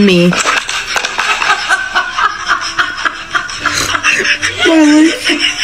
Me.